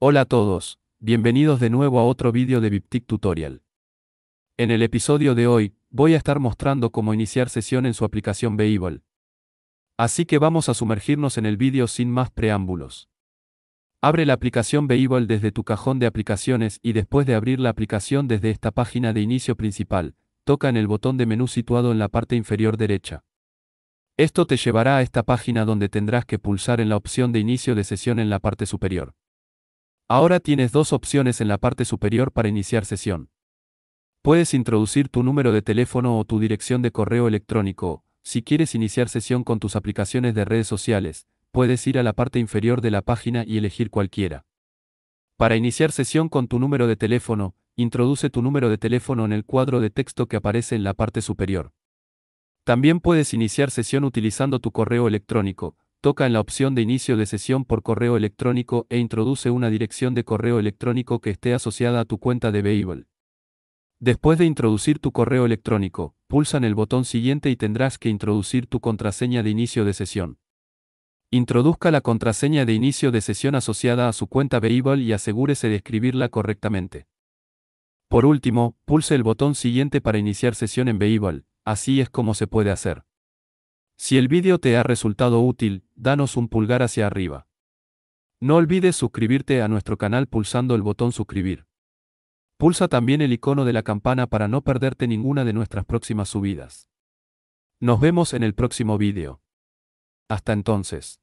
Hola a todos, bienvenidos de nuevo a otro vídeo de Biptic Tutorial. En el episodio de hoy, voy a estar mostrando cómo iniciar sesión en su aplicación Beable. Así que vamos a sumergirnos en el vídeo sin más preámbulos. Abre la aplicación Beable desde tu cajón de aplicaciones y después de abrir la aplicación desde esta página de inicio principal, toca en el botón de menú situado en la parte inferior derecha. Esto te llevará a esta página donde tendrás que pulsar en la opción de inicio de sesión en la parte superior. Ahora tienes dos opciones en la parte superior para iniciar sesión. Puedes introducir tu número de teléfono o tu dirección de correo electrónico. Si quieres iniciar sesión con tus aplicaciones de redes sociales, puedes ir a la parte inferior de la página y elegir cualquiera. Para iniciar sesión con tu número de teléfono, introduce tu número de teléfono en el cuadro de texto que aparece en la parte superior. También puedes iniciar sesión utilizando tu correo electrónico, toca en la opción de inicio de sesión por correo electrónico e introduce una dirección de correo electrónico que esté asociada a tu cuenta de Beable. Después de introducir tu correo electrónico, pulsa en el botón siguiente y tendrás que introducir tu contraseña de inicio de sesión. Introduzca la contraseña de inicio de sesión asociada a su cuenta Beable y asegúrese de escribirla correctamente. Por último, pulse el botón siguiente para iniciar sesión en Beable, así es como se puede hacer. Si el vídeo te ha resultado útil, danos un pulgar hacia arriba. No olvides suscribirte a nuestro canal pulsando el botón suscribir. Pulsa también el icono de la campana para no perderte ninguna de nuestras próximas subidas. Nos vemos en el próximo vídeo. Hasta entonces.